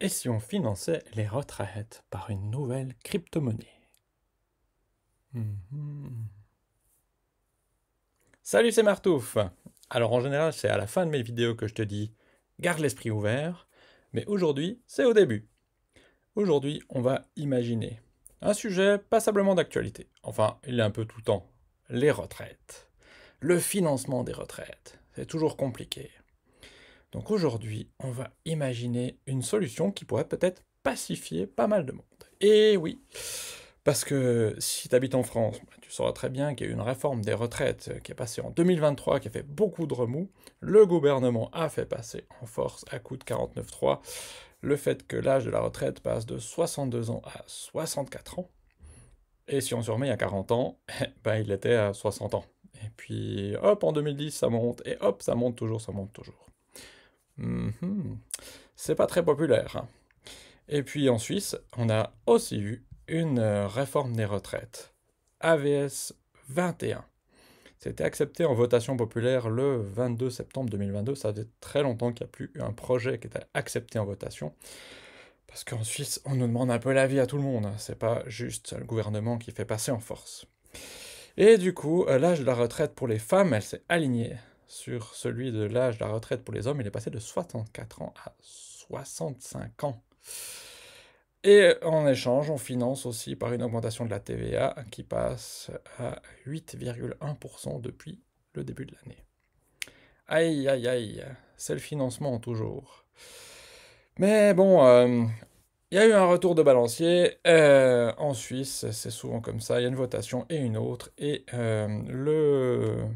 Et si on finançait les retraites par une nouvelle crypto-monnaie? Mhm. Salut, c'est Martouf. Alors en général, c'est à la fin de mes vidéos que je te dis garde l'esprit ouvert, mais aujourd'hui, c'est au début. Aujourd'hui, on va imaginer un sujet passablement d'actualité. Enfin, il est un peu tout le temps. Les retraites. Le financement des retraites. C'est toujours compliqué. Donc aujourd'hui, on va imaginer une solution qui pourrait peut-être pacifier pas mal de monde. Et oui, parce que si tu habites en France, bah, tu sauras très bien qu'il y a eu une réforme des retraites euh, qui est passée en 2023, qui a fait beaucoup de remous. Le gouvernement a fait passer en force, à coup de 49.3, le fait que l'âge de la retraite passe de 62 ans à 64 ans. Et si on se remet à 40 ans, bah, il était à 60 ans. Et puis, hop, en 2010, ça monte, et hop, ça monte toujours, ça monte toujours. Mhm. C'est pas très populaire. Hein. Et puis en Suisse, on a aussi eu une euh, réforme des retraites. AVS 21. C'était accepté en votation populaire le 22 septembre 2022. Ça faisait très longtemps qu'il n'y a plus eu un projet qui était accepté en votation. Parce qu'en Suisse, on nous demande un peu l'avis à tout le monde. C'est pas juste le gouvernement qui fait passer en force. Et du coup, euh, l'âge de la retraite pour les femmes, elle s'est alignée sur celui de l'âge de la retraite pour les hommes. Il est passé de 64 ans à 65 ans. Et en échange, on finance aussi par une augmentation de la TVA qui passe à 8,1% depuis le début de l'année. Aïe, aïe, aïe, c'est le financement toujours. Mais bon, euh, il y a eu un retour de balancier. Euh, en Suisse, c'est souvent comme ça, il y a une votation et une autre. Et euh, le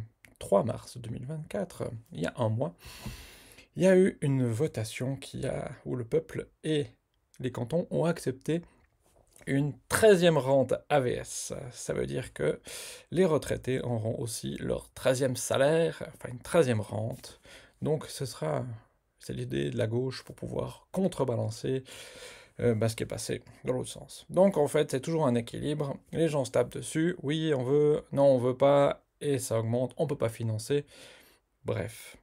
3 mars 2024, il y a un mois, il y a eu une votation qui a, où le peuple est les cantons ont accepté une 13e rente AVS. Ça veut dire que les retraités auront aussi leur 13e salaire, enfin une 13e rente. Donc ce sera, c'est l'idée de la gauche pour pouvoir contrebalancer euh, bah, ce qui est passé dans l'autre sens. Donc en fait c'est toujours un équilibre. Les gens se tapent dessus, oui on veut, non on veut pas, et ça augmente, on peut pas financer. Bref,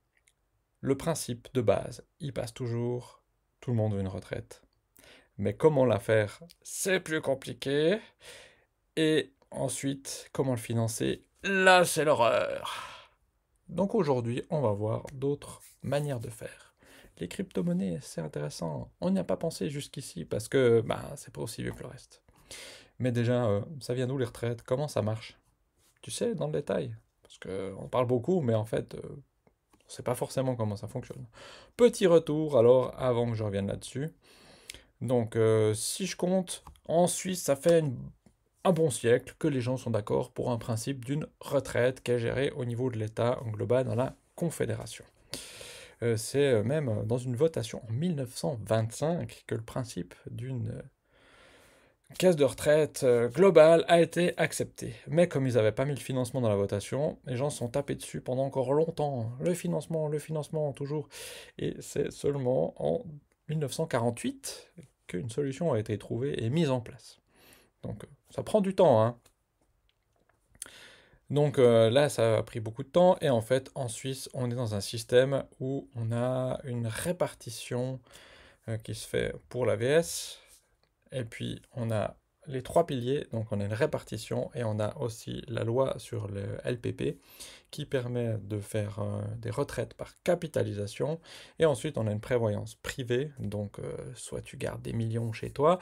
le principe de base, il passe toujours, tout le monde veut une retraite mais comment la faire, c'est plus compliqué. Et ensuite, comment le financer, là c'est l'horreur. Donc aujourd'hui, on va voir d'autres manières de faire. Les crypto-monnaies, c'est intéressant. On n'y a pas pensé jusqu'ici parce que bah, c'est pas aussi vieux que le reste. Mais déjà, euh, ça vient d'où les retraites? Comment ça marche? Tu sais, dans le détail. Parce qu'on parle beaucoup, mais en fait, euh, on ne sait pas forcément comment ça fonctionne. Petit retour, alors, avant que je revienne là-dessus. Donc, euh, si je compte, en Suisse, ça fait un bon siècle que les gens sont d'accord pour un principe d'une retraite qui est gérée au niveau de l'État global dans la Confédération. Euh, c'est même dans une votation en 1925 que le principe d'une caisse de retraite globale a été accepté. Mais comme ils n'avaient pas mis le financement dans la votation, les gens sont tapés dessus pendant encore longtemps. Le financement, le financement, toujours. Et c'est seulement en 1948 qu'une solution a été trouvée et mise en place. Donc ça prend du temps. Hein. Donc euh, là, ça a pris beaucoup de temps. Et en fait, en Suisse, on est dans un système où on a une répartition euh, qui se fait pour l'AVS. Et puis, on a les trois piliers, donc on a une répartition et on a aussi la loi sur le LPP qui permet de faire euh, des retraites par capitalisation et ensuite on a une prévoyance privée, donc euh, soit tu gardes des millions chez toi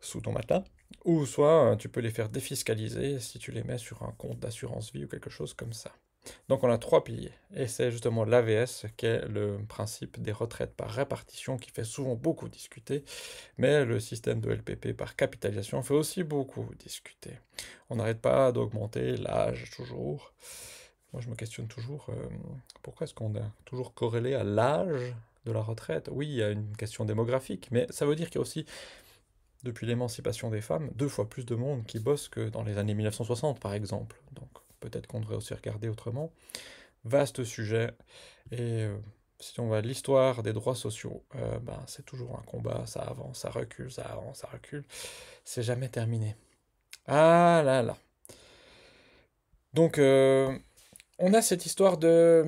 sous ton matelas, ou soit euh, tu peux les faire défiscaliser si tu les mets sur un compte d'assurance vie ou quelque chose comme ça. Donc on a trois piliers. Et c'est justement l'AVS qui est le principe des retraites par répartition qui fait souvent beaucoup discuter. Mais le système de LPP par capitalisation fait aussi beaucoup discuter. On n'arrête pas d'augmenter l'âge toujours. Moi je me questionne toujours euh, pourquoi est-ce qu'on est toujours corrélé à l'âge de la retraite? Oui, il y a une question démographique, mais ça veut dire qu'il y a aussi depuis l'émancipation des femmes, deux fois plus de monde qui bosse que dans les années 1960 par exemple. Donc peut-être qu'on devrait aussi regarder autrement. Vaste sujet. Et euh, si on va à l'histoire des droits sociaux, euh, ben, c'est toujours un combat, ça avance, ça recule, ça avance, ça recule. C'est jamais terminé. Ah là là. Donc, euh, on a cette histoire de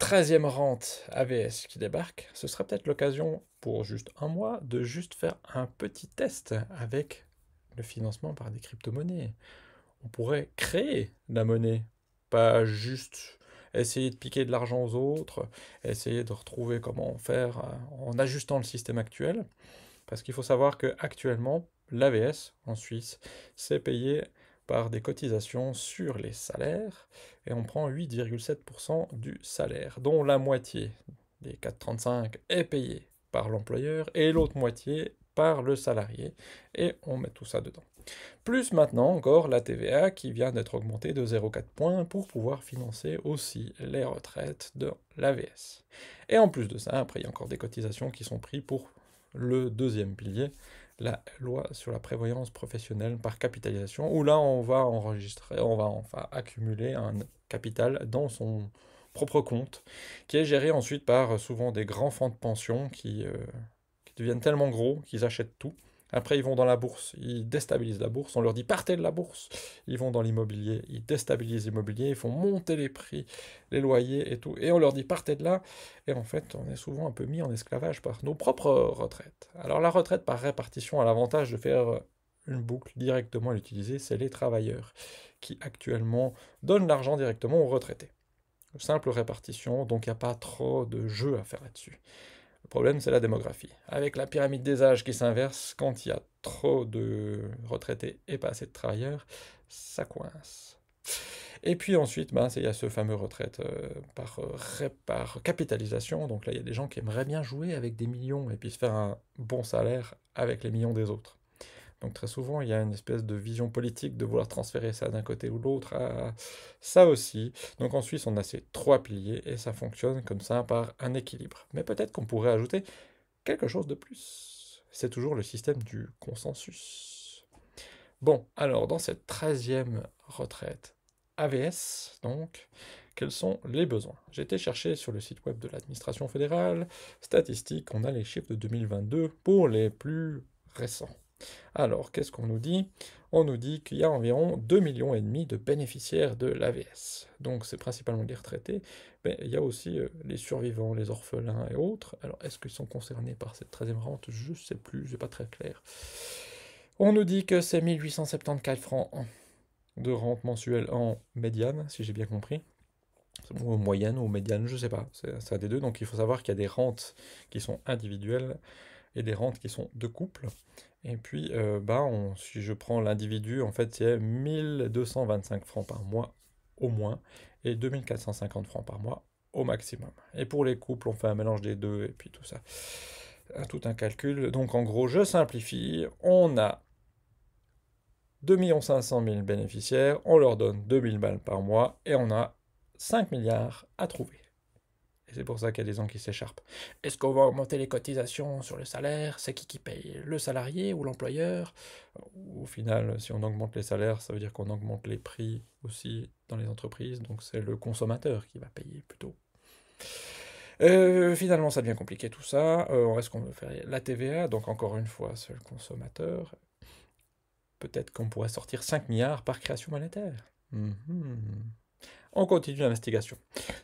13e rente AVS qui débarque, ce serait peut-être l'occasion pour juste un mois de juste faire un petit test avec le financement par des crypto-monnaies. On pourrait créer la monnaie, pas juste essayer de piquer de l'argent aux autres, essayer de retrouver comment faire euh, en ajustant le système actuel. Parce qu'il faut savoir que actuellement, l'AVS en Suisse, c'est payé par des cotisations sur les salaires, et on prend 8,7% du salaire, dont la moitié des 4,35 est payée par l'employeur, et l'autre moitié par le salarié, et on met tout ça dedans. Plus maintenant encore la TVA qui vient d'être augmentée de 0,4 points pour pouvoir financer aussi les retraites de l'AVS. Et en plus de ça, après il y a encore des cotisations qui sont prises pour le deuxième pilier, la loi sur la prévoyance professionnelle par capitalisation, où là on va enregistrer, on va enfin accumuler un capital dans son propre compte, qui est géré ensuite par souvent des grands fonds de pension qui, euh, qui deviennent tellement gros qu'ils achètent tout. Après, ils vont dans la bourse, ils déstabilisent la bourse, on leur dit partez de la bourse. Ils vont dans l'immobilier, ils déstabilisent l'immobilier, ils font monter les prix, les loyers et tout. Et on leur dit partez de là. Et en fait, on est souvent un peu mis en esclavage par nos propres retraites. Alors la retraite par répartition a l'avantage de faire une boucle directement l'utiliser, c'est les travailleurs qui actuellement donnent l'argent directement aux retraités. Simple répartition, donc il n'y a pas trop de jeu à faire là-dessus. Le problème, c'est la démographie. Avec la pyramide des âges qui s'inverse, quand il y a trop de retraités et pas assez de travailleurs, ça coince. Et puis ensuite, ben, il y a ce fameux retraite euh, par, euh, par capitalisation. Donc là, il y a des gens qui aimeraient bien jouer avec des millions et puis se faire un bon salaire avec les millions des autres. Donc très souvent, il y a une espèce de vision politique de vouloir transférer ça d'un côté ou l'autre à ça aussi. Donc en Suisse, on a ces trois piliers et ça fonctionne comme ça par un équilibre. Mais peut-être qu'on pourrait ajouter quelque chose de plus. C'est toujours le système du consensus. Bon, alors dans cette 13e retraite AVS, donc, quels sont les besoins? J'ai été chercher sur le site web de l'administration fédérale, statistiques, on a les chiffres de 2022 pour les plus récents. Alors, qu'est-ce qu'on nous dit? On nous dit qu'il y a environ 2,5 millions et demi de bénéficiaires de l'AVS. Donc, c'est principalement les retraités, mais il y a aussi euh, les survivants, les orphelins et autres. Alors, est-ce qu'ils sont concernés par cette 13e rente? Je ne sais plus, c'est pas très clair. On nous dit que c'est 1874 francs de rente mensuelle en médiane, si j'ai bien compris moyenne ou médiane, je ne sais pas, c'est un des deux. Donc il faut savoir qu'il y a des rentes qui sont individuelles et des rentes qui sont de couple. Et puis, euh, bah, si je prends l'individu, en fait, c'est 1225 francs par mois au moins et 2450 francs par mois au maximum. Et pour les couples, on fait un mélange des deux et puis tout ça. Tout un calcul. Donc, en gros, je simplifie. On a 2 500 000 bénéficiaires, on leur donne 2000 balles par mois et on a 5 milliards à trouver. C'est pour ça qu'il y a des gens qui s'écharpent. Est-ce qu'on va augmenter les cotisations sur le salaire? C'est qui qui paye? Le salarié ou l'employeur? Au final, si on augmente les salaires, ça veut dire qu'on augmente les prix aussi dans les entreprises, donc c'est le consommateur qui va payer plutôt. Euh, finalement, ça devient compliqué tout ça. Euh, est-ce qu'on veut faire la TVA Donc encore une fois, c'est le consommateur. Peut-être qu'on pourrait sortir 5 milliards par création monétaire. Mhm on continue l'investigation.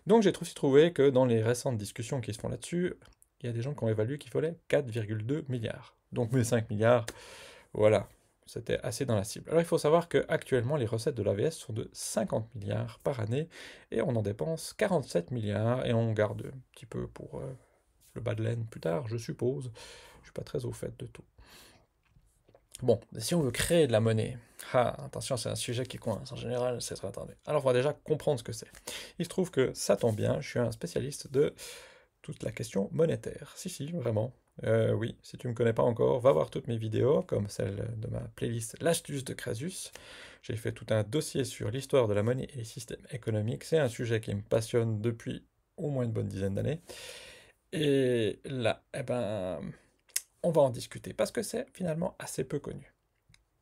Donc j'ai aussi trouvé que dans les récentes discussions qui se font là-dessus, il y a des gens qui ont évalué qu'il fallait 4,2 milliards. Donc mes 5 milliards, voilà, c'était assez dans la cible. Alors il faut savoir qu'actuellement les recettes de l'AVS sont de 50 milliards par année et on en dépense 47 milliards et on garde un petit peu pour euh, le bas de laine plus tard, je suppose. Je ne suis pas très au fait de tout. Bon, si on veut créer de la monnaie, ah, attention, c'est un sujet qui coince, en général, c'est très attendu. Alors, on va déjà comprendre ce que c'est. Il se trouve que ça tombe bien, je suis un spécialiste de toute la question monétaire. Si, si, vraiment. Euh, oui, si tu ne me connais pas encore, va voir toutes mes vidéos, comme celle de ma playlist L'astuce de Crasus. J'ai fait tout un dossier sur l'histoire de la monnaie et les systèmes économiques. C'est un sujet qui me passionne depuis au moins une bonne dizaine d'années. Et là, eh ben, on va en discuter parce que c'est finalement assez peu connu.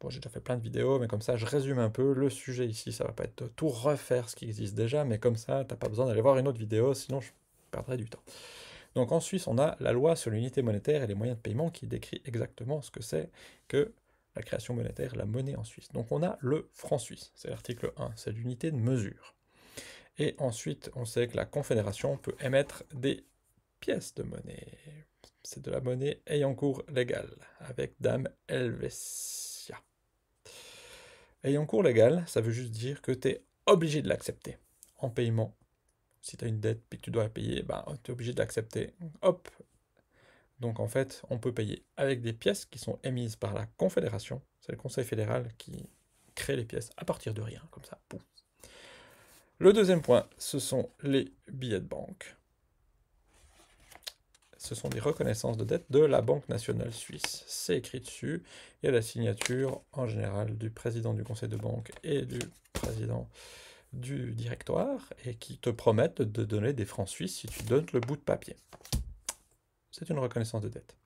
Bon, j'ai déjà fait plein de vidéos, mais comme ça, je résume un peu le sujet ici. Ça va pas être tout refaire ce qui existe déjà, mais comme ça, t'as pas besoin d'aller voir une autre vidéo, sinon je perdrais du temps. Donc en Suisse, on a la loi sur l'unité monétaire et les moyens de paiement qui décrit exactement ce que c'est que la création monétaire, la monnaie en Suisse. Donc on a le franc suisse, c'est l'article 1, c'est l'unité de mesure. Et ensuite, on sait que la Confédération peut émettre des pièces de monnaie. C'est de la monnaie ayant cours légal, avec Dame Helvetia. Ayant cours légal, ça veut juste dire que tu es obligé de l'accepter en paiement. Si tu as une dette et que tu dois payer, ben, tu es obligé de l'accepter. Hop, donc en fait, on peut payer avec des pièces qui sont émises par la Confédération. C'est le Conseil fédéral qui crée les pièces à partir de rien, comme ça. Le deuxième point, ce sont les billets de banque. Ce sont des reconnaissances de dette de la Banque nationale suisse. C'est écrit dessus. Il y a la signature en général du président du conseil de banque et du président du directoire et qui te promettent de donner des francs suisses si tu donnes le bout de papier c'est une reconnaissance de dette.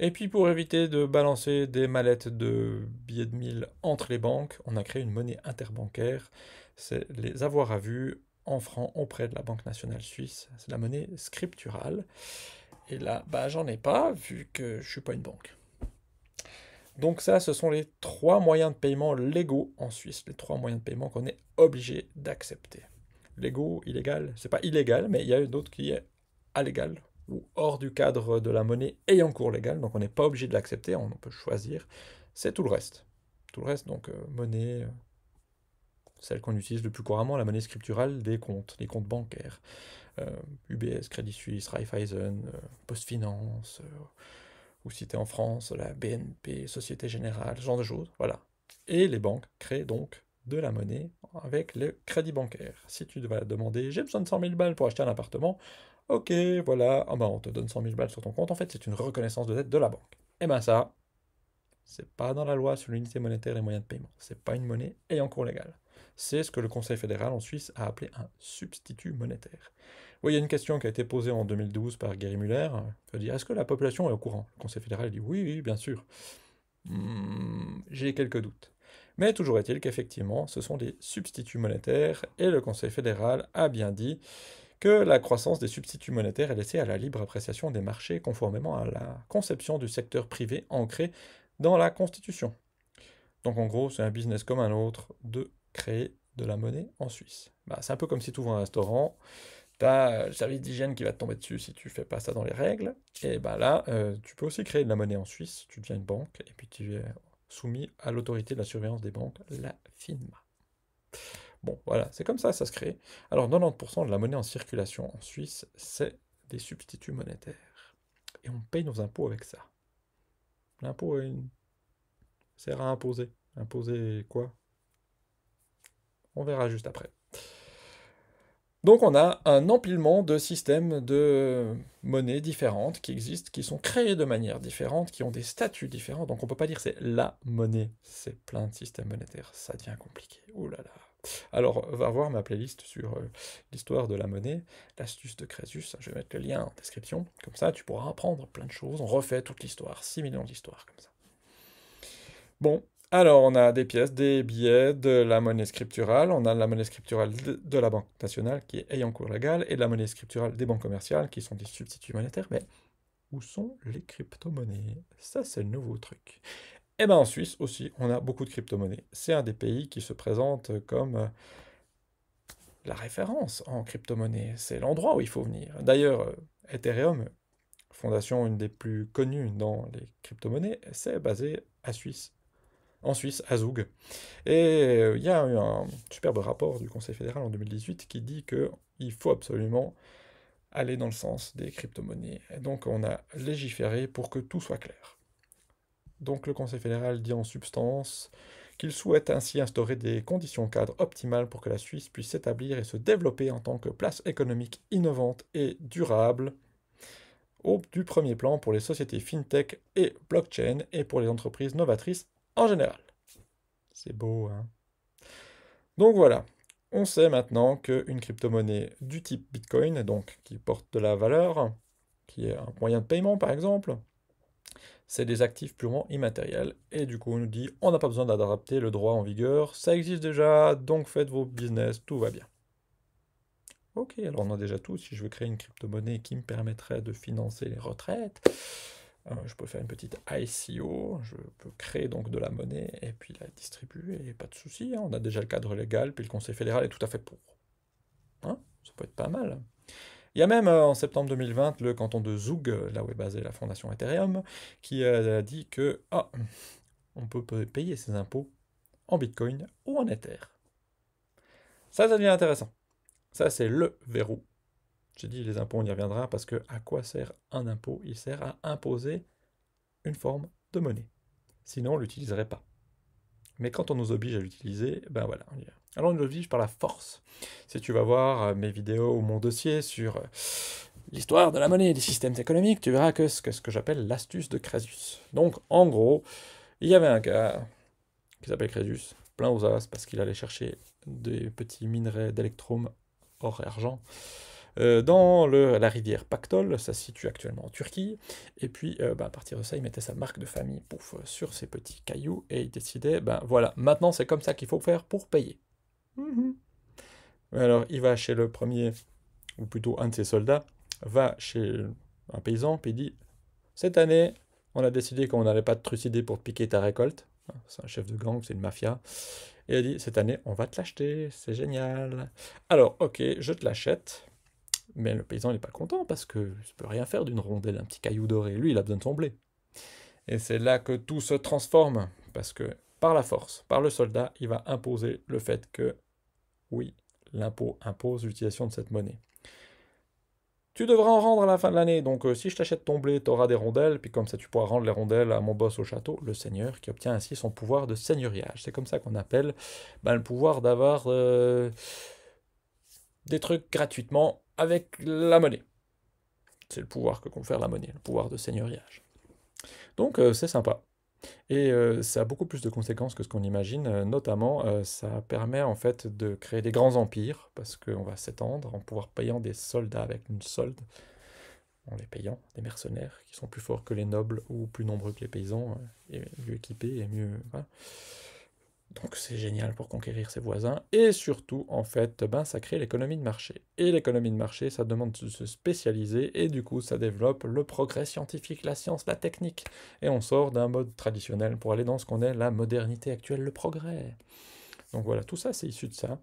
Et puis pour éviter de balancer des mallettes de billets de mille entre les banques, on a créé une monnaie interbancaire. C'est les avoirs à vue en francs auprès de la Banque nationale suisse. C'est la monnaie scripturale. Et là, bah, j'en ai pas, vu que je suis pas une banque. Donc ça, ce sont les trois moyens de paiement légaux en Suisse, les trois moyens de paiement qu'on est obligé d'accepter. Légaux, illégal, c'est pas illégal, mais il y a une autre qui est allégal, ou hors du cadre de la monnaie ayant cours légal, donc on n'est pas obligé de l'accepter, on peut choisir, c'est tout le reste. Tout le reste, donc euh, monnaie, euh, celle qu'on utilise le plus couramment, la monnaie scripturale des comptes, les comptes bancaires. UBS, euh, Crédit Suisse, Raiffeisen, Postfinance, ou si tu es en France, la BNP, Société Générale, ce genre de choses, voilà. Et les banques créent donc de la monnaie avec le crédit bancaire. Si tu vas demander, j'ai besoin de 100 000 balles pour acheter un appartement, Ok, voilà, bah on te donne 100 000 balles sur ton compte. En fait, c'est une reconnaissance de dette de la banque. Et eh ben ça, c'est pas dans la loi sur l'unité monétaire et les moyens de paiement. C'est pas une monnaie ayant cours légal. C'est ce que le Conseil fédéral en Suisse a appelé un substitut monétaire. Oui, il y a une question qui a été posée en 2012 par Gary Muller. Il dire est-ce que la population est au courant? Le Conseil fédéral dit oui, oui, bien sûr. Hmm, j'ai quelques doutes. Mais toujours est-il qu'effectivement, ce sont des substituts monétaires et le Conseil fédéral a bien dit que la croissance des substituts monétaires est laissée à la libre appréciation des marchés conformément à la conception du secteur privé ancrée dans la Constitution. Donc en gros, c'est un business comme un autre de créer de la monnaie en Suisse. Bah, c'est un peu comme si tu ouvres un restaurant, tu as le service d'hygiène qui va te tomber dessus si tu fais pas ça dans les règles. Et bah là, euh, tu peux aussi créer de la monnaie en Suisse, tu deviens une banque, et puis tu es soumis à l'autorité de la surveillance des banques, la FINMA. Bon, voilà, c'est comme ça, ça se crée. Alors, 90% de la monnaie en circulation en Suisse, c'est des substituts monétaires. Et on paye nos impôts avec ça. L'impôt une... sert à imposer. Imposer quoi? On verra juste après. Donc on a un empilement de systèmes de monnaies différentes qui existent, qui sont créés de manière différente, qui ont des statuts différents. Donc on ne peut pas dire c'est la monnaie, c'est plein de systèmes monétaires. Ça devient compliqué. Ouh là là. Alors, va voir ma playlist sur euh, l'histoire de la monnaie, l'astuce de Crésus, je vais mettre le lien en description, comme ça tu pourras apprendre plein de choses, on refait toute l'histoire, 6 millions d'histoires comme ça. Bon, alors on a des pièces, des billets, de la monnaie scripturale, on a la monnaie scripturale de, la Banque nationale qui est ayant cours légal, et la monnaie scripturale des banques commerciales qui sont des substituts monétaires, mais où sont les crypto-monnaies? Ça c'est le nouveau truc. Et eh bien en Suisse aussi, on a beaucoup de crypto-monnaies. C'est un des pays qui se présente comme euh, la référence en crypto-monnaie. C'est l'endroit où il faut venir. D'ailleurs, euh, Ethereum, fondation une des plus connues dans les crypto-monnaies, c'est basé à Suisse. En Suisse, à Zug. Et euh, il y a eu un superbe rapport du Conseil fédéral en 2018 qui dit qu'il faut absolument aller dans le sens des crypto-monnaies. Et donc on a légiféré pour que tout soit clair. Donc le Conseil fédéral dit en substance qu'il souhaite ainsi instaurer des conditions cadres optimales pour que la Suisse puisse s'établir et se développer en tant que place économique innovante et durable, au du premier plan pour les sociétés fintech et blockchain et pour les entreprises novatrices en général. C'est beau, hein Donc voilà, on sait maintenant qu'une crypto-monnaie du type Bitcoin, donc qui porte de la valeur, qui est un moyen de paiement par exemple, c'est des actifs purement immatériels. Et du coup, on nous dit, on n'a pas besoin d'adapter le droit en vigueur, ça existe déjà, donc faites vos business, tout va bien. Ok, alors on a déjà tout. Si je veux créer une crypto-monnaie qui me permettrait de financer les retraites, je peux faire une petite ICO, je peux créer donc de la monnaie et puis la distribuer, pas de souci, hein. on a déjà le cadre légal, puis le Conseil fédéral est tout à fait pour. Hein ça peut être pas mal. Il y a même en septembre 2020 le canton de Zug, là où est basée la fondation Ethereum, qui a dit que ah, on peut payer ses impôts en Bitcoin ou en Ether. Ça, ça devient intéressant. Ça, c'est le verrou. J'ai dit les impôts, on y reviendra parce que à quoi sert un impôt? Il sert à imposer une forme de monnaie. Sinon, on ne l'utiliserait pas. Mais quand on nous oblige à l'utiliser, ben voilà. Alors on nous oblige par la force. Si tu vas voir euh, mes vidéos ou mon dossier sur euh, l'histoire de la monnaie et des systèmes économiques, tu verras que ce que, que j'appelle l'astuce de Crésus. Donc en gros, il y avait un gars qui s'appelle Crésus, plein aux as, parce qu'il allait chercher des petits minerais d'électrum or et argent euh, dans la rivière Pactol, ça se situe actuellement en Turquie, et puis euh, bah, à partir de ça, il mettait sa marque de famille pouf, sur ces petits cailloux, et il décidait, ben voilà, maintenant c'est comme ça qu'il faut faire pour payer. Mhm. Alors il va chez le premier, ou plutôt un de ses soldats, va chez un paysan, puis il dit, cette année, on a décidé qu'on n'allait pas te trucider pour te piquer ta récolte, c'est un chef de gang, c'est une mafia, et il dit, cette année, on va te l'acheter, c'est génial. Alors, ok, je te l'achète, mais le paysan n'est pas content parce que je peux rien faire d'une rondelle, un petit caillou doré. Lui, il a besoin de son blé. Et c'est là que tout se transforme, parce que par la force, par le soldat, il va imposer le fait que, oui, l'impôt impose l'utilisation de cette monnaie. Tu devras en rendre à la fin de l'année, donc euh, si je t'achète ton blé, tu auras des rondelles, puis comme ça tu pourras rendre les rondelles à mon boss au château, le seigneur, qui obtient ainsi son pouvoir de seigneuriage. C'est comme ça qu'on appelle ben, le pouvoir d'avoir euh, des trucs gratuitement avec la monnaie. C'est le pouvoir que confère la monnaie, le pouvoir de seigneuriage. Donc euh, c'est sympa. Et euh, ça a beaucoup plus de conséquences que ce qu'on imagine. Euh, notamment, ça permet en fait de créer des grands empires, parce qu'on va s'étendre en pouvoir payant des soldats avec une solde, en les payant, des mercenaires qui sont plus forts que les nobles ou plus nombreux que les paysans, et mieux équipés et mieux. Donc c'est génial pour conquérir ses voisins. Et surtout, en fait, ben, ça crée l'économie de marché. Et l'économie de marché, ça demande de se spécialiser et du coup, ça développe le progrès scientifique, la science, la technique. Et on sort d'un mode traditionnel pour aller dans ce qu'on est la modernité actuelle, le progrès. Donc voilà, tout ça, c'est issu de ça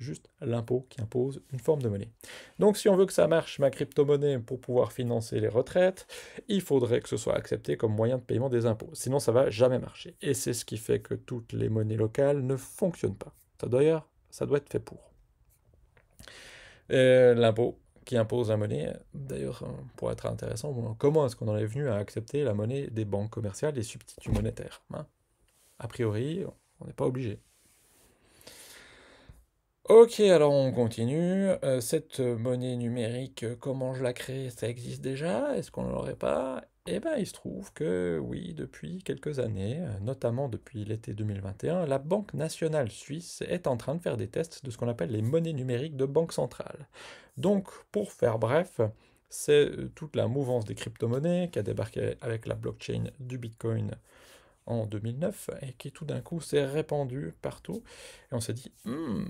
juste l'impôt qui impose une forme de monnaie. Donc si on veut que ça marche, ma crypto-monnaie, pour pouvoir financer les retraites, il faudrait que ce soit accepté comme moyen de paiement des impôts. Sinon, ça va jamais marcher. Et c'est ce qui fait que toutes les monnaies locales ne fonctionnent pas. D'ailleurs, ça doit être fait pour. L'impôt qui impose la monnaie, d'ailleurs, pour être intéressant, comment est-ce qu'on en est venu à accepter la monnaie des banques commerciales, des substituts monétaires hein? A priori, on n'est pas obligé. Ok, alors on continue. Euh, cette monnaie numérique, euh, comment je la crée? Ça existe déjà? Est-ce qu'on ne l'aurait pas? Eh bien, il se trouve que oui, depuis quelques années, euh, notamment depuis l'été 2021, la Banque nationale suisse est en train de faire des tests de ce qu'on appelle les monnaies numériques de banque centrale. Donc, pour faire bref, c'est toute la mouvance des crypto-monnaies qui a débarqué avec la blockchain du Bitcoin en 2009 et qui tout d'un coup s'est répandu partout. Et on s'est dit, hmm,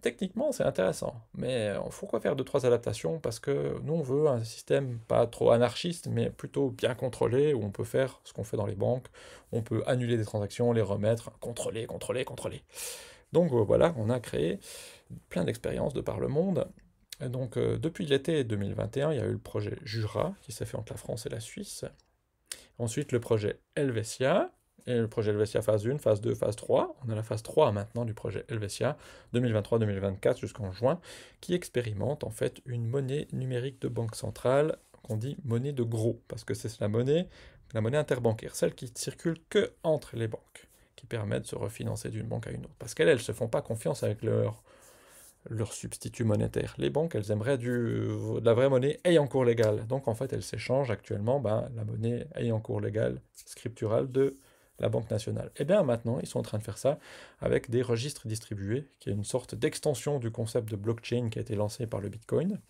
techniquement c'est intéressant, mais pourquoi faire deux trois adaptations Parce que nous on veut un système pas trop anarchiste, mais plutôt bien contrôlé, où on peut faire ce qu'on fait dans les banques, on peut annuler des transactions, les remettre, contrôler, contrôler, contrôler. Donc euh, voilà, on a créé plein d'expériences de par le monde. Et donc euh, depuis l'été 2021, il y a eu le projet Jura qui s'est fait entre la France et la Suisse. Ensuite, le projet Helvetia, et le projet Helvetia phase 1, phase 2, phase 3. On a la phase 3 maintenant du projet Helvetia, 2023-2024 jusqu'en juin, qui expérimente en fait une monnaie numérique de banque centrale qu'on dit monnaie de gros, parce que c'est la monnaie, la monnaie interbancaire, celle qui circule que entre les banques, qui permet de se refinancer d'une banque à une autre. Parce qu'elles, elles ne se font pas confiance avec leur leur substitut monétaire. Les banques, elles aimeraient du, de la vraie monnaie ayant cours légal. Donc en fait, elles s'échangent actuellement ben, la monnaie ayant cours légal scripturale de la Banque nationale. Et eh bien maintenant, ils sont en train de faire ça avec des registres distribués, qui est une sorte d'extension du concept de blockchain qui a été lancé par le Bitcoin.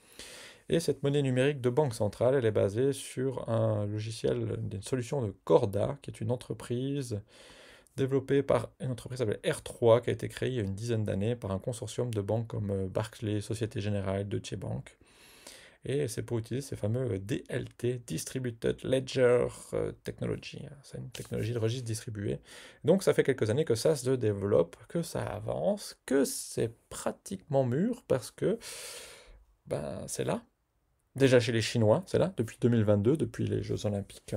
Et cette monnaie numérique de banque centrale, elle est basée sur un logiciel, une solution de Corda, qui est une entreprise développé par une entreprise qui s'appelle R3, qui a été créée il y a une dizaine d'années par un consortium de banques comme euh, Barclays, Société Générale, Deutsche Bank. Et c'est pour utiliser ces fameux DLT, Distributed Ledger euh, Technology. C'est une technologie de registre distribué. Donc ça fait quelques années que ça se développe, que ça avance, que c'est pratiquement mûr parce que ben, c'est là. Déjà chez les Chinois, c'est là, depuis 2022, depuis les Jeux Olympiques.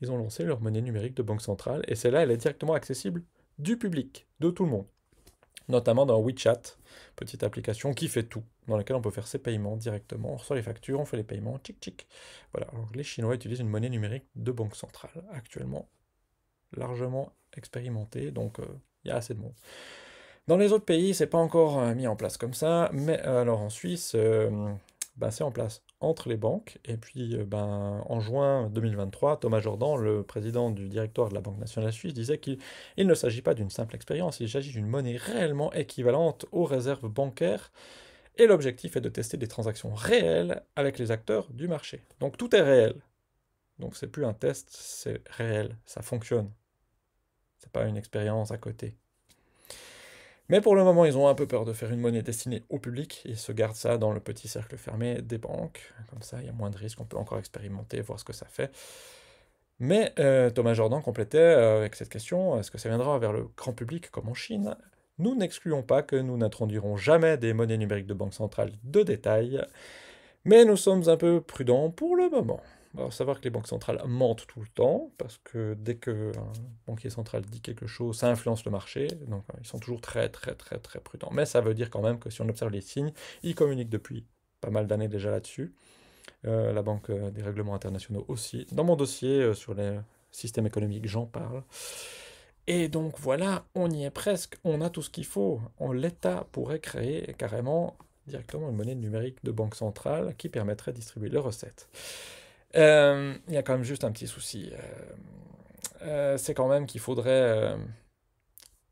Ils ont lancé leur monnaie numérique de banque centrale et celle-là, elle est directement accessible du public, de tout le monde notamment dans WeChat, petite application qui fait tout, dans laquelle on peut faire ses paiements directement, on reçoit les factures, on fait les paiements, tchic tchic. Voilà, alors les Chinois utilisent une monnaie numérique de banque centrale, actuellement largement expérimentée, donc euh, il y a assez de monde. Dans les autres pays, c'est pas encore euh, mis en place comme ça, mais euh, alors en Suisse, ben, c'est en place entre les banques. Et puis, euh, ben, en juin 2023, Thomas Jordan, le président du directoire de la Banque nationale suisse, disait qu'il ne s'agit pas d'une simple expérience, il s'agit d'une monnaie réellement équivalente aux réserves bancaires. Et l'objectif est de tester des transactions réelles avec les acteurs du marché. Donc tout est réel. Donc c'est plus un test, c'est réel, ça fonctionne. C'est pas une expérience à côté. Mais pour le moment, ils ont un peu peur de faire une monnaie destinée au public. Ils se gardent ça dans le petit cercle fermé des banques. Comme ça, il y a moins de risques, on peut encore expérimenter, voir ce que ça fait. Mais euh, Thomas Jordan complétait euh, avec cette question, est-ce que ça viendra vers le grand public comme en Chine Nous n'excluons pas que nous n'introduirons jamais des monnaies numériques de banque centrale de détail, mais nous sommes un peu prudents pour le moment. Alors, savoir que les banques centrales mentent tout le temps, parce que dès qu'un banquier central dit quelque chose, ça influence le marché, donc ils sont toujours très très très très prudents. Mais ça veut dire quand même que si on observe les signes, ils communiquent depuis pas mal d'années déjà là-dessus. Euh, la Banque euh, des règlements internationaux aussi. Dans mon dossier euh, sur les systèmes économiques, j'en parle. Et donc voilà, on y est presque, on a tout ce qu'il faut. L'État pourrait créer carrément directement une monnaie numérique de banque centrale qui permettrait de distribuer les recettes. Euh, il y a quand même juste un petit souci. Euh, euh, c'est quand même qu'il faudrait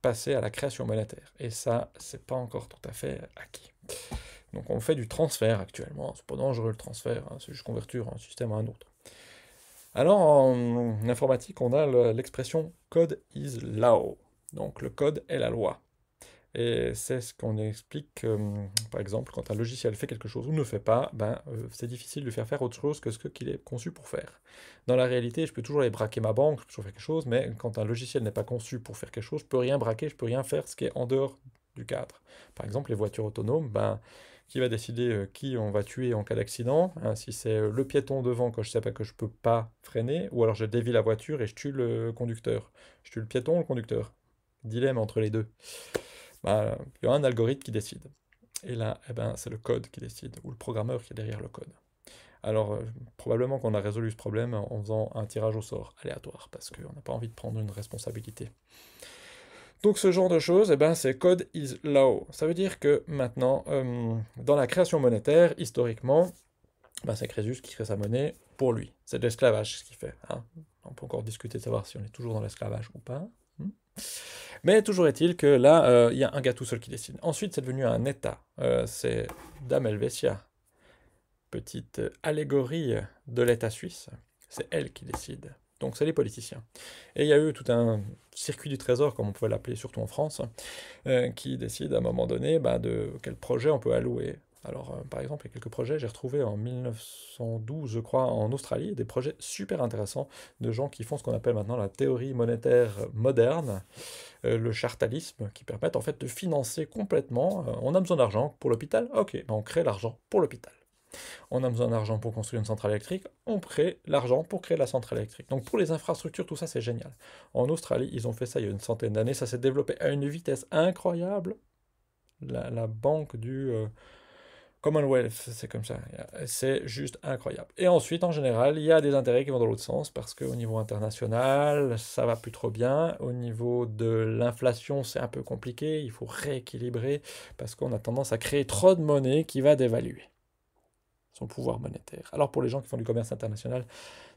passer à la création monétaire. Et ça, c'est pas encore tout à fait acquis. Donc on fait du transfert actuellement. C'est pas dangereux le transfert, hein. c'est juste convertir un système à un autre. Alors en informatique, on a l'expression code is law. Donc le code est la loi. Et c'est ce qu'on explique, euh, par exemple, quand un logiciel fait quelque chose ou ne fait pas, ben, euh, c'est difficile de faire faire autre chose que ce qu'il est conçu pour faire. Dans la réalité, je peux toujours aller braquer ma banque, je peux toujours faire quelque chose, mais quand un logiciel n'est pas conçu pour faire quelque chose, je peux rien braquer, je peux rien faire ce qui est en dehors du cadre. Par exemple, les voitures autonomes, ben, qui va décider euh, qui on va tuer en cas d'accident hein, Si c'est le piéton devant que je sais pas que je peux pas freiner, ou alors je dévie la voiture et je tue le conducteur. Je tue le piéton ou le conducteur. Dilemme entre les deux bah, il y a un algorithme qui décide. Et là, eh ben, c'est le code qui décide, ou le programmeur qui est derrière le code. Alors, euh, probablement qu'on a résolu ce problème en faisant un tirage au sort aléatoire, parce qu'on n'a pas envie de prendre une responsabilité. Donc ce genre de choses, eh ben, c'est code is law. Ça veut dire que maintenant, euh, dans la création monétaire, historiquement, ben, c'est Crésus qui crée sa monnaie pour lui. C'est de l'esclavage ce qu'il fait. Hein. On peut encore discuter de savoir si on est toujours dans l'esclavage ou pas. Mais toujours est-il que là, euh, il y a un gars tout seul qui décide. Ensuite, c'est devenu un État. Euh, c'est Dame Helvetia, petite allégorie de l'État suisse. C'est elle qui décide. Donc c'est les politiciens. Et il y a eu tout un circuit du trésor, comme on pouvait l'appeler, surtout en France, euh, qui décide à un moment donné bah, de quel projet on peut allouer alors, euh, par exemple, il y a quelques projets, j'ai retrouvé en 1912, je crois, en Australie, des projets super intéressants de gens qui font ce qu'on appelle maintenant la théorie monétaire moderne, euh, le chartalisme, qui permettent en fait de financer complètement. Euh, on a besoin d'argent pour l'hôpital Ok, ben, on crée l'argent pour l'hôpital. On a besoin d'argent pour construire une centrale électrique, on crée l'argent pour créer la centrale électrique. Donc pour les infrastructures, tout ça c'est génial. En Australie, ils ont fait ça il y a une centaine d'années, ça s'est développé à une vitesse incroyable. La, banque du... Commonwealth, c'est comme ça. C'est juste incroyable. Et ensuite, en général, il y a des intérêts qui vont dans l'autre sens parce qu'au niveau international, ça va plus trop bien. Au niveau de l'inflation, c'est un peu compliqué. Il faut rééquilibrer parce qu'on a tendance à créer trop de monnaie qui va dévaluer son pouvoir monétaire. Alors pour les gens qui font du commerce international,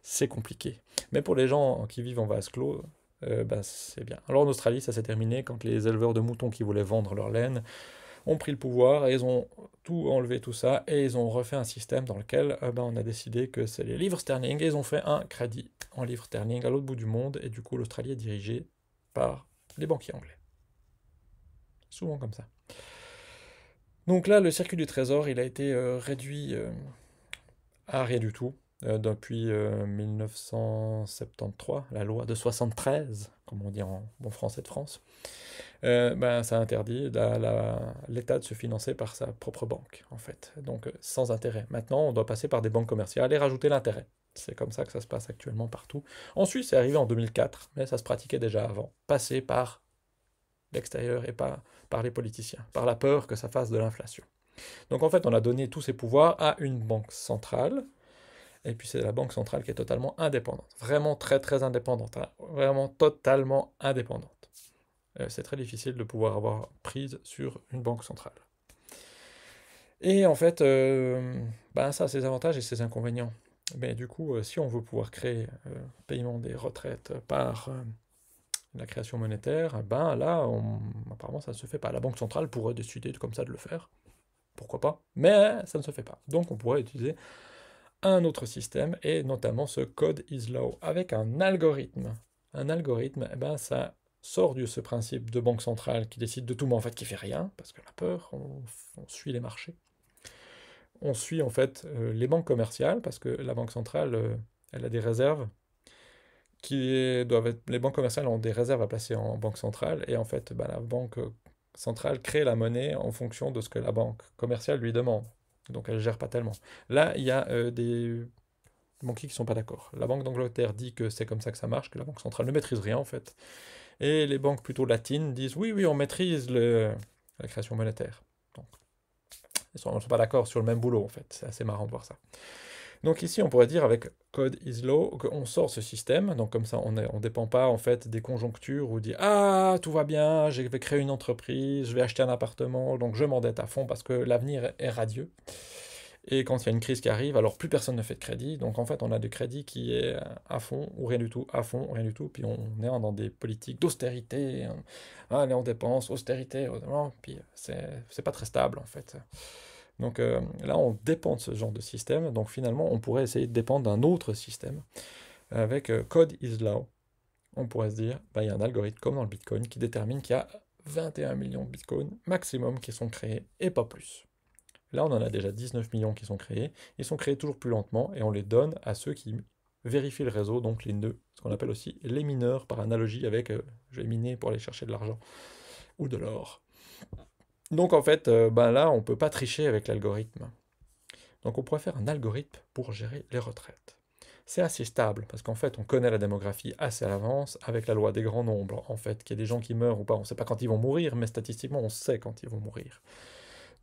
c'est compliqué. Mais pour les gens qui vivent en vase clos, euh, bah, c'est bien. Alors en Australie, ça s'est terminé quand les éleveurs de moutons qui voulaient vendre leur laine ont pris le pouvoir et ils ont tout enlevé tout ça et ils ont refait un système dans lequel euh, ben, on a décidé que c'est les livres sterling et ils ont fait un crédit en livres sterling à l'autre bout du monde et du coup l'Australie est dirigée par les banquiers anglais. Souvent comme ça. Donc là, le circuit du trésor, il a été euh, réduit euh, à rien du tout. Depuis 1973, la loi de 73, comme on dit en bon français de France, ben, ça interdit l'État de se financer par sa propre banque, en fait. Donc sans intérêt. Maintenant, on doit passer par des banques commerciales et rajouter l'intérêt. C'est comme ça que ça se passe actuellement partout. En Suisse, c'est arrivé en 2004, mais ça se pratiquait déjà avant. Passer par l'extérieur et pas par les politiciens, par la peur que ça fasse de l'inflation. Donc en fait, on a donné tous ces pouvoirs à une banque centrale, et puis c'est la banque centrale qui est totalement indépendante, vraiment très très indépendante, hein. vraiment totalement indépendante. Euh, c'est très difficile de pouvoir avoir prise sur une banque centrale. Et en fait, euh, ben ça a ses avantages et ses inconvénients. Mais du coup, euh, si on veut pouvoir créer euh, paiement des retraites par la création monétaire, ben là, apparemment, ça ne se fait pas. La Banque centrale pourrait décider comme ça de le faire. Pourquoi pas? Mais ça ne se fait pas. Donc on pourrait utiliser un autre système, et notamment ce code is law, avec un algorithme. Un algorithme, eh ben, ça sort de ce principe de banque centrale qui décide de tout, mais en fait qui fait rien, parce que la peur, on suit les marchés on suit en fait euh, les banques commerciales, parce que la Banque centrale, euh, elle a des réserves qui doivent être... Les banques commerciales ont des réserves à placer en banque centrale, et en fait, bah, la Banque centrale crée la monnaie en fonction de ce que la banque commerciale lui demande. Donc elle ne gère pas tellement. Là, il y a euh, des banquiers qui ne sont pas d'accord. La Banque d'Angleterre dit que c'est comme ça que ça marche, que la Banque centrale ne maîtrise rien en fait. Et les banques plutôt latines disent oui, oui, on maîtrise le... la création monétaire. Ils ne sont, pas d'accord sur le même boulot, en fait. C'est assez marrant de voir ça. Donc ici, on pourrait dire avec code is law qu'on sort ce système. Donc comme ça, on ne on dépend pas en fait des conjonctures où dit ah tout va bien, je vais créer une entreprise, je vais acheter un appartement, donc je m'endette à fond parce que l'avenir est radieux. Et quand il y a une crise qui arrive, alors plus personne ne fait de crédit. Donc en fait, on a du crédit qui est à fond ou rien du tout, à fond rien du tout. Puis on est dans des politiques d'austérité. Hein. Allez, on dépense, austérité. Puis c'est pas très stable en fait. Donc euh, là, on dépend de ce genre de système. Donc finalement, on pourrait essayer de dépendre d'un autre système. Avec euh, Code is Law, on pourrait se dire, bah, il y a un algorithme comme dans le Bitcoin qui détermine qu'il y a 21 millions de Bitcoins maximum qui sont créés et pas plus. Là, on en a déjà 19 millions qui sont créés. Ils sont créés toujours plus lentement et on les donne à ceux qui vérifient le réseau, donc les nœuds, ce qu'on appelle aussi les mineurs par analogie avec euh, je vais miner pour aller chercher de l'argent ou de l'or. Donc en fait, euh, ben là, on ne peut pas tricher avec l'algorithme. Donc on pourrait faire un algorithme pour gérer les retraites. C'est assez stable parce qu'en fait, on connaît la démographie assez à l'avance avec la loi des grands nombres. En fait, qu'il y a des gens qui meurent ou pas, on ne sait pas quand ils vont mourir, mais statistiquement, on sait quand ils vont mourir.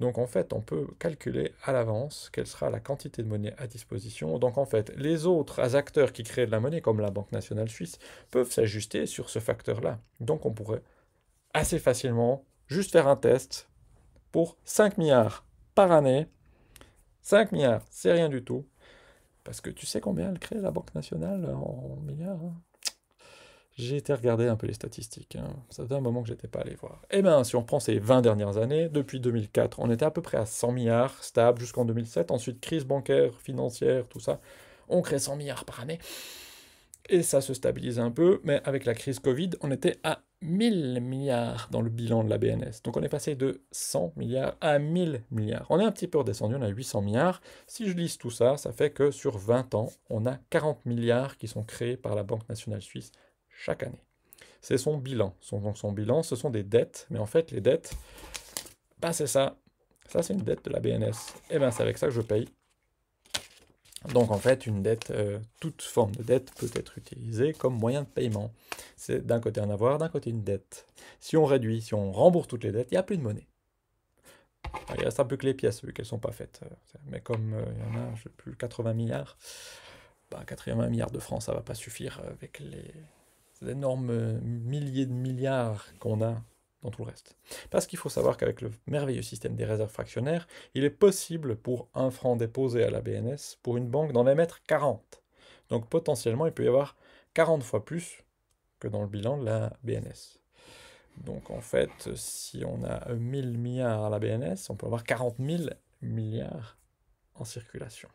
Donc en fait, on peut calculer à l'avance quelle sera la quantité de monnaie à disposition. Donc en fait, les autres acteurs qui créent de la monnaie, comme la Banque nationale suisse, peuvent s'ajuster sur ce facteur-là. Donc on pourrait assez facilement juste faire un test pour 5 milliards par année. 5 milliards, c'est rien du tout. Parce que tu sais combien elle crée la Banque nationale en milliards hein? J'ai été regarder un peu les statistiques. Hein. Ça fait un moment que j'étais pas allé voir. Eh bien, si on prend ces 20 dernières années, depuis 2004, on était à peu près à 100 milliards, stable jusqu'en 2007. Ensuite, crise bancaire, financière, tout ça. On crée 100 milliards par année. Et ça se stabilise un peu, mais avec la crise Covid, on était à 1000 milliards dans le bilan de la BNS. Donc on est passé de 100 milliards à 1000 milliards. On est un petit peu redescendu, on a 800 milliards. Si je lise tout ça, ça fait que sur 20 ans, on a 40 milliards qui sont créés par la Banque nationale suisse chaque année. C'est son bilan. Son, bilan, ce sont des dettes, mais en fait, les dettes, bah, c'est ça. Ça, c'est une dette de la BNS. Et eh bien, c'est avec ça que je paye. Donc, en fait, une dette, euh, toute forme de dette peut être utilisée comme moyen de paiement. C'est d'un côté un avoir, d'un côté une dette. Si on réduit, si on rembourse toutes les dettes, il n'y a plus de monnaie. il reste un peu que les pièces, vu qu'elles ne sont pas faites. Mais comme euh, il y en a, je sais plus, 80 milliards, bah, 80 milliards de francs, ça ne va pas suffire avec les, ces énormes euh, milliers de milliards qu'on a dans tout le reste. Parce qu'il faut savoir qu'avec le merveilleux système des réserves fractionnaires, il est possible pour un franc déposé à la BNS, pour une banque, d'en émettre 40. Donc potentiellement, il peut y avoir 40 fois plus que dans le bilan de la BNS. Donc en fait, si on a 1000 milliards à la BNS, on peut avoir 40 000 milliards en circulation.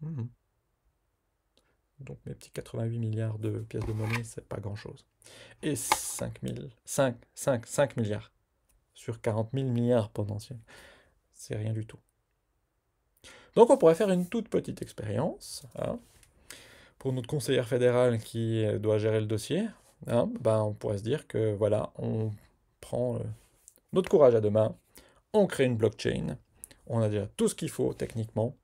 Mmh. Donc mes petits 88 milliards de pièces de monnaie, c'est pas grand-chose. Et 5, 5, 5, 5 milliards sur 40 000 milliards potentiels, c'est rien du tout. Donc on pourrait faire une toute petite expérience. Hein. Pour notre conseillère fédérale qui doit gérer le dossier, hein, ben on pourrait se dire que voilà, on prend euh, notre courage à deux mains, on crée une blockchain, on a déjà tout ce qu'il faut techniquement,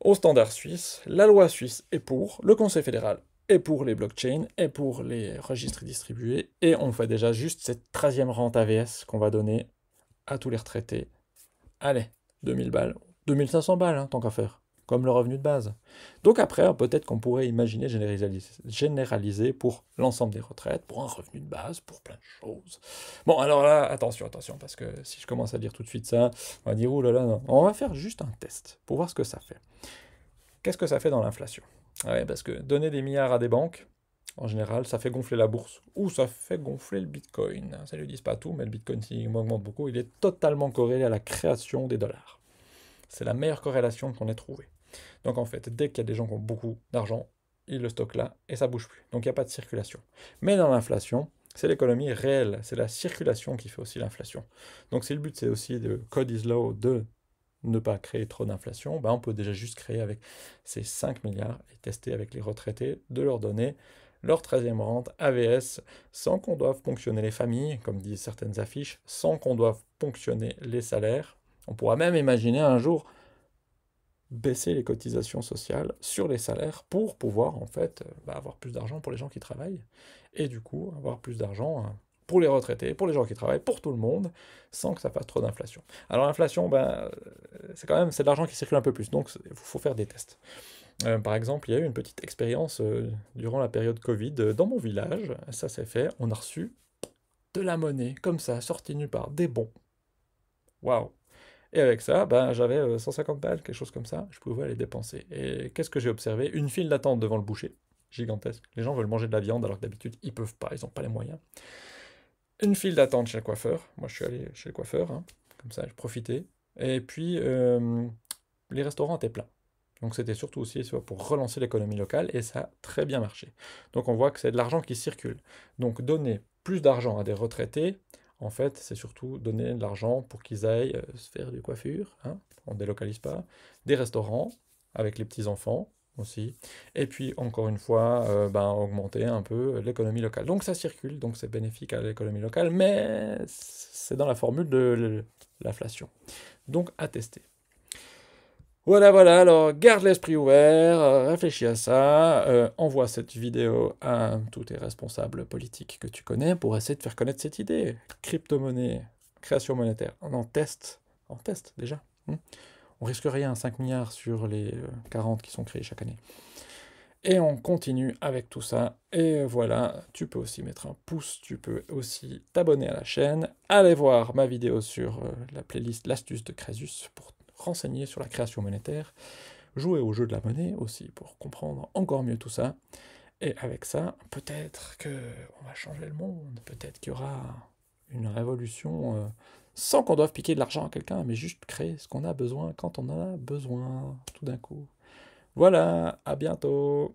au standard suisse, la loi suisse est pour, le Conseil fédéral est pour les blockchains, et pour les registres distribués, et on fait déjà juste cette 13e rente AVS qu'on va donner à tous les retraités. Allez, 2000 balles, 2500 balles, hein, tant qu'à faire, comme le revenu de base. Donc après, peut-être qu'on pourrait imaginer généraliser, pour l'ensemble des retraites, pour un revenu de base, pour plein de choses. Bon, alors là, attention, attention, parce que si je commence à dire tout de suite ça, on va dire, oh là là, non. On va faire juste un test, pour voir ce que ça fait. Qu'est-ce que ça fait dans l'inflation? Ouais, parce que donner des milliards à des banques, en général, ça fait gonfler la bourse ou ça fait gonfler le bitcoin. Ça ne lui dit pas tout, mais le bitcoin, s'il augmente beaucoup, il est totalement corrélé à la création des dollars. C'est la meilleure corrélation qu'on ait trouvée. Donc en fait, dès qu'il y a des gens qui ont beaucoup d'argent, ils le stockent là et ça bouge plus. Donc il n'y a pas de circulation. Mais dans l'inflation, c'est l'économie réelle, c'est la circulation qui fait aussi l'inflation. Donc si le but c'est aussi de code is low de ne pas créer trop d'inflation, ben on peut déjà juste créer avec ces 5 milliards et tester avec les retraités de leur donner leur 13e rente AVS sans qu'on doive ponctionner les familles, comme disent certaines affiches, sans qu'on doive ponctionner les salaires. On pourra même imaginer un jour baisser les cotisations sociales sur les salaires pour pouvoir en fait bah, avoir plus d'argent pour les gens qui travaillent et du coup avoir plus d'argent hein, pour les retraités, pour les gens qui travaillent, pour tout le monde, sans que ça fasse trop d'inflation. Alors l'inflation, ben, euh, c'est quand même c'est de l'argent qui circule un peu plus, donc il faut faire des tests. Euh, par exemple, il y a eu une petite expérience euh, durant la période Covid dans mon village, ça s'est fait, on a reçu de la monnaie, comme ça, sortie nulle part, des bons. Waouh Et avec ça, ben, j'avais 150 balles, quelque chose comme ça, je pouvais les dépenser. Et qu'est-ce que j'ai observé? Une file d'attente devant le boucher, gigantesque. Les gens veulent manger de la viande alors que d'habitude, ils peuvent pas, ils n'ont pas les moyens une file d'attente chez le coiffeur. Moi, je suis allé chez le coiffeur, hein. comme ça, je profitais. Et puis, euh, les restaurants étaient pleins. Donc, c'était surtout aussi pour relancer l'économie locale et ça a très bien marché. Donc, on voit que c'est de l'argent qui circule. Donc, donner plus d'argent à des retraités, en fait, c'est surtout donner de l'argent pour qu'ils aillent euh, se faire du coiffure, hein, on ne délocalise pas, des restaurants avec les petits-enfants, aussi. Et puis, encore une fois, euh, ben, augmenter un peu l'économie locale. Donc ça circule, donc c'est bénéfique à l'économie locale, mais c'est dans la formule de l'inflation. Donc à tester. Voilà, voilà, alors garde l'esprit ouvert, euh, réfléchis à ça, euh, envoie cette vidéo à tous tes responsables politiques que tu connais pour essayer de faire connaître cette idée. Crypto-monnaie, création monétaire, on en teste, on teste déjà. Hmm on risque rien, 5 milliards sur les 40 euh, qui sont créés chaque année. Et on continue avec tout ça. Et voilà, tu peux aussi mettre un pouce, tu peux aussi t'abonner à la chaîne, aller voir ma vidéo sur la playlist L'astuce de Crésus pour renseigner sur la création monétaire, jouer au jeu de la monnaie aussi pour comprendre encore mieux tout ça. Et avec ça, peut-être que on va changer le monde, peut-être qu'il y aura une révolution euh, sans qu'on doive piquer de l'argent à quelqu'un, mais juste créer ce qu'on a besoin quand on en a besoin, tout d'un coup. Voilà, à bientôt